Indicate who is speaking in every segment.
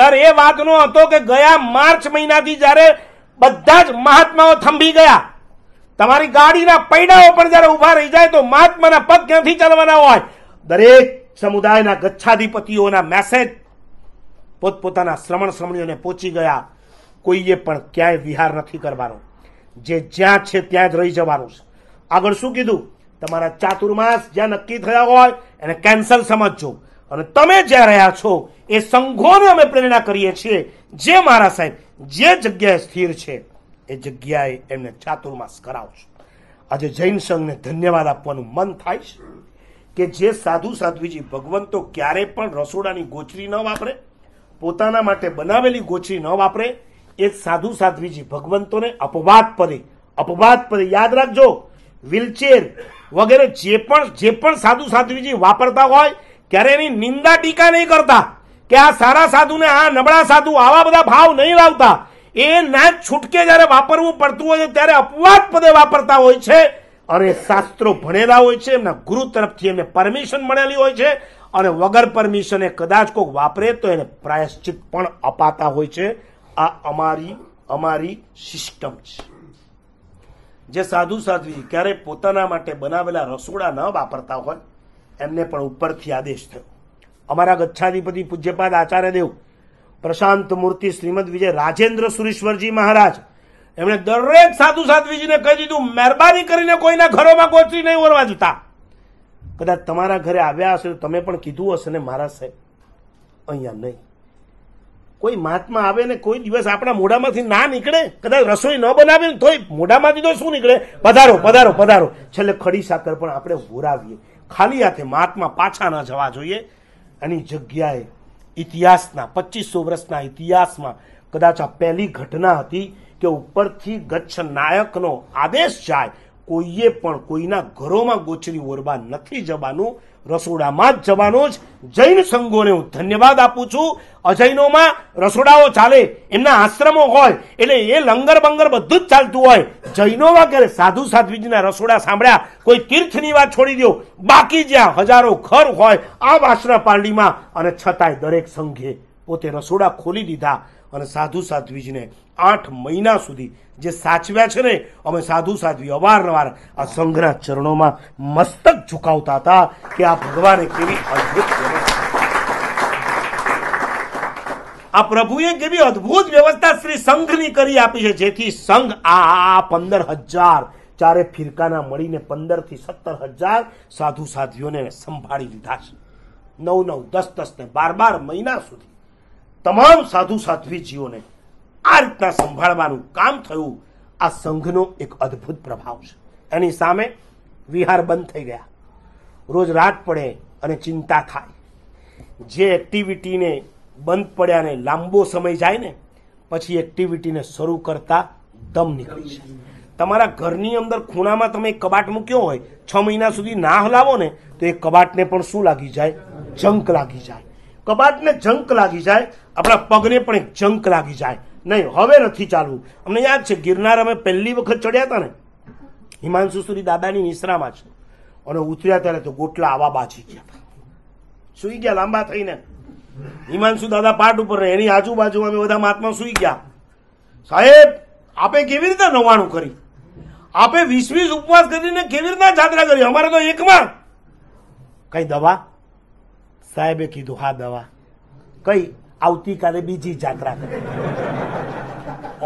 Speaker 1: ડર એ વાતનો હતો કે ગયા માર્ચ મહિનાથી જ્યારે બધા જ મહાત્માઓ થંભી ગયા. તમારી ગાડીના પૈડાઓ પણ જ્યારે ઊભા રહી જાય તો મહાત્માના પગ ક્યાંથી ચાલવાના હોય? દરેક સમુદાયના ગચ્છાધિપતિઓના મેસેજ પોતપોતાના શ્રમણ શ્રમણીઓને પહોંચી ગયા. કોઈએ પણ ક્યાંય વિહાર નથી કરવાનો. જે જ્યાં છે ત્યાં જ રહી જવાનું છે. આગળ શું કીધું? તમારા ચાતુર્માસ જ્યાં નક્કી થયા હોય એને કેન્સલ સમજજો. અને તમે જ્યાં રહ્યા છો, એ સંઘોને અમે પ્રેરણા કરીએ છીએ જે મારા સાહેબ, જે જગ્યાએ સ્થિર છે, એ જગ્યાએ એમને ચાતુર્માસ કરાવશો. આજે જૈન સંઘને ધન્યવાદ આપવાનું મન થાય છે કે જે સાધુ સાધ્વીજી ભગવંતો ક્યારે પણ રસોડાની ગોચરી ન વાપરે, પોતાના માટે બનાવેલી ગોચરી ન વાપરે, એ સાધુ સાધ્વીજી ભગવંતોને અપવાદ પરે અપવાદ પરે. યાદ રાખજો, વ્હીલચેર વગેરે જે પણ જે પણ સાધુ સાધ્વીજી વાપરતા હોય ક્યારે એની નિંદા ટીકા નહીં કરતા? કે આ સારા સાધુ ને આ નબળા સાધુ આવા બધા ભાવ નહીં લાવતા? એ ના છૂટકે જ્યારે વાપરવું પડતું હોય ત્યારે અપવાદ પદે વાપરતા હોય છે. અને શાસ્ત્રો ભણેલા હોય છે, એમના ગુરુ તરફથી એમને પરમિશન મળેલી હોય છે, અને વગર પરમિશને કદાચ કોઈક વાપરે તો એને પ્રાયશ્ચિત પણ અપાતા હોય છે. આ અમારી અમારી સિસ્ટમ છે. જે સાધુ સાધ્વી ક્યારે પોતાના માટે બનાવેલા રસોડા ન વાપરતા હોય એમને પણ ઉપરથી આદેશ થયો. અમારા ગચ્છાધિપતિ પૂજ્યપાદ આચાર્ય દેવ, પ્રશાંત મૂર્તિ શ્રીમદ વિજય રાજેન્દ્ર સુરેશ્વરજી મહારાજ, એમણે દરેક સાધુ સાધ્વીજીને કહી દીધું, મહેરબાની કરીને કોઈના ઘરોમાં ગોચરી નહીં ઓરવા જતા કદાચ તમારા ઘરે આવ્યા હશે તમે પણ કીધું હશે ને મારા સાહેબ? અહીંયા નહીં. કોઈ મહાત્મા આવે ને કોઈ દિવસ આપણા મોઢામાંથી ના નીકળે, કદાચ રસોઈ ન બનાવે તોય મોઢામાંથી તો શું નીકળે? પધારો પધારો પધારો. છેલ્લે ખડી સાકર પણ આપણે હોરાવીએ. ખાલી હાથે મહાત્મા પાછા ન જવા જોઈએ. એની જગ્યાએ ઇતિહાસના પચીસો વર્ષના ઇતિહાસમાં કદાચ આ પહેલી ઘટના હતી કે ઉપરથી ગચ્છ નાયકનો આદેશ જાય, કોઈએ પણ કોઈના ઘરોમાં ગોચરી ઓરવા નથી જવાનું. રસોડામાં જ જવાનો જ જૈન સંઘોને હું ધન્યવાદ આપું છું. અજૈનોમાં રસોડાઓ ચાલે, એમના આશ્રમો હોય, એટલે એ લંગર બંગર બધું જ ચાલતું હોય. જૈનોમાં ક્યારે સાધુ સાધ્વીજીના રસોડા સાંભળ્યા, કોઈ તીર્થની વાત છોડી દો બાકી જ્યાં હજારો ઘર હોય આ વાસણા પારડીમાં, અને છતાંય દરેક સંઘે પોતે રસોડા ખોલી દીધા. અને સાધુ સાધ્વીજીને આઠ મહિના સુધી જે સાચવ્યા છે ને, અમે સાધુ સાધ્વી અવારનવાર આ સંઘના ચરણોમાં મસ્તક ઝુકાવતા હતા કે આ ભગવાને કેવી અદ્ભુત આ પ્રભુએ કેવી અદ્ભુત વ્યવસ્થા શ્રી સંઘની કરી આપી છે, જેથી સંઘ આ પંદર હજાર ચારે ફિરકાના મળીને પંદરથી સત્તર હજાર સાધુ સાધ્વીઓને સંભાળી લીધા છે. નવ નવ, દસ દસ ને બાર બાર મહિના સુધી. તમામ સાધુ સાધ્વીજીઓને આ રીતના સંભાળવાનું કામ થયું, આ સંઘનો એક અદ્ભુત પ્રભાવ છે. એની સામે વિહાર બંધ થઈ ગયા. રોજ રાત પડે અને ચિંતા થાય. જે એક્ટિવિટીને બંધ પડ્યા ને લાંબો સમય જાય ને, પછી એક્ટિવિટીને શરૂ કરતા દમ નીકળી જાય તમારા ઘરની અંદર ખૂણામાં તમે કબાટ મૂક્યો હોય, છ મહિના સુધી ના હલાવો ને, તો એ કબાટને પણ શું લાગી જાય? જંક લાગી જાય. કબાટને જંક લાગી જાય, આપણા પગને પણ એક જંક લાગી જાય. નહીં, હવે નથી ચાલવું. અમને યાદ છે, ગિરનાર અમે પહેલી વખત ચડ્યા હતા ને? હિમાંશુ સુરી દાદાની નિશ્રામાં છે અને ઉતર્યા ત્યારે તો ગોટલા આવા બાજી ગયા. હતા સુઈ ગયા લાંબા થઈને. હિમાંશુ દાદા પાટ ઉપર એની આજુબાજુ અમે બધા મહાત્મા સુઈ ગયા. સાહેબ, આપે કેવી રીતે નવાણું કરી? આપે વીસ વીસ ઉપવાસ કરીને કેવી રીતના જાત્રા કરી? અમારે તો એકમાં. કઈ દવા? સાહેબે કીધું, હા, દવા. કઈ? આવતીકાલે બીજી જાત્રા કરે.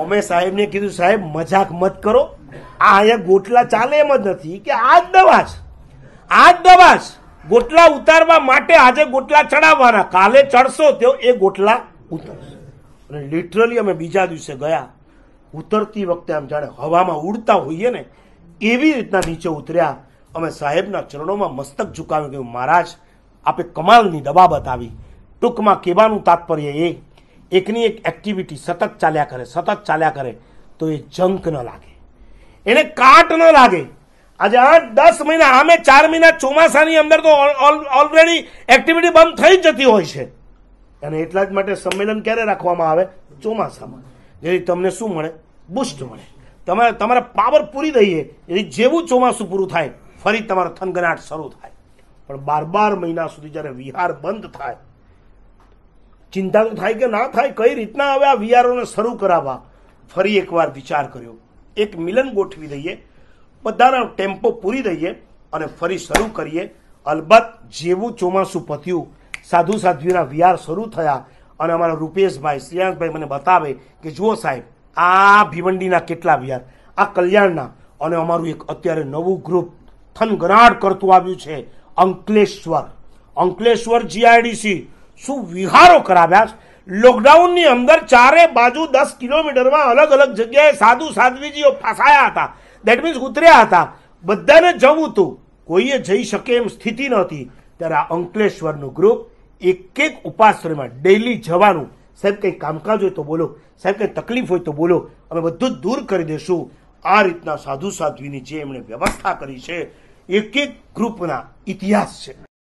Speaker 1: અમે સાહેબને કીધું, સાહેબ, મજાક મત કરો. આ અહીંયા ગોટલા ચાલે એમ જ નથી કે આ જ દવા છે. આ જ દવા છે. ગોટલા ઉતારવા માટે આજે ગોટલા ચડાવવાના. કાલે ચડશો તો એ ગોટલા ઉતરશે. અને લિટરલી અમે બીજા દિવસે ગયા. ઉતરતી વખતે આમ જાણે હવામાં ઉડતા હોઈએ ને, એવી રીતના નીચે ઉતર્યા. અમે સાહેબના ચરણોમાં મસ્તક ઝુકાવ્યું કે, મહારાજ આપે કમાલની દવા બતાવી. ટૂંકમાં કહેવાનું તાત્પર્ય એ, એકની એક એક્ટિવિટી સતત ચાલ્યા કરે, સતત ચાલ્યા કરે, તો એ જંક ન લાગે. એને કાટ ન લાગે. આજે આઠ દસ મહિના, આમે ચાર મહિના ચોમાસાની અંદર તો ઓલરેડી એક્ટિવિટી બંધ થઈ જતી હોય છે. અને એટલા જ માટે સંમેલન ક્યારે રાખવામાં આવે? ચોમાસામાં. જેથી તમને શું મળે? બુસ્ટ મળે. તમારે તમારે પાવર પૂરી દઈએ. એથી જેવું ચોમાસું પૂરું થાય, ફરી તમારો થનગનાટ શરૂ થાય. પણ બાર બાર મહિના સુધી જ્યારે વિહાર બંધ થાય ચિંતા થાય કે ના થાય, કઈ રીતના હવે આ વિહારોને શરૂ કરાવવા, ફરી એકવાર વિચાર કર્યો. એક મિલન ગોઠવી દઈએ, બધાના ટેમ્પો પૂરી દઈએ અને ફરી શરૂ કરીએ. અલબત્ત જેવું ચોમાસું પત્યું સાધુ સાધ્વીના વિહાર શરૂ થયા અને અમારા રૂપેશભાઈ, શ્રેયાંશભાઈ મને બતાવે કે જુઓ સાહેબ, આ ભીવંડીના કેટલા વિહાર, આ કલ્યાણના અને અમારું એક અત્યારે નવું ગ્રુપ થનગનાટ કરતું આવ્યું છે. અંકલેશ્વર. અંકલેશ્વર જીઆઈડીસી શું વિહારો કરાવ્યા? લોકડાઉનની અંદર ચારે બાજુ દસ કિલોમીટરમાં અલગ અલગ જગ્યાએ સાધુ સાધ્વીજીઓ ફસાયા હતા. દેટ મીન્સ ઉતર્યા હતા. બધાને જવું હતું. કોઈએ જઈ શકે એમ સ્થિતિ નહોતી. ત્યારે આ અંકલેશ્વરનું ગ્રુપ એક એક ઉપાશ્રયમાં ડેલી જવાનું. સાહેબ, કંઈ કામકાજ હોય તો બોલો. સાહેબ, કંઈ તકલીફ હોય તો બોલો. અમે બધું દૂર કરી દેશું. આ રીતના સાધુ સાધ્વીની જે એમણે વ્યવસ્થા કરી છે એક એક ગ્રુપના ઇતિહાસ છે.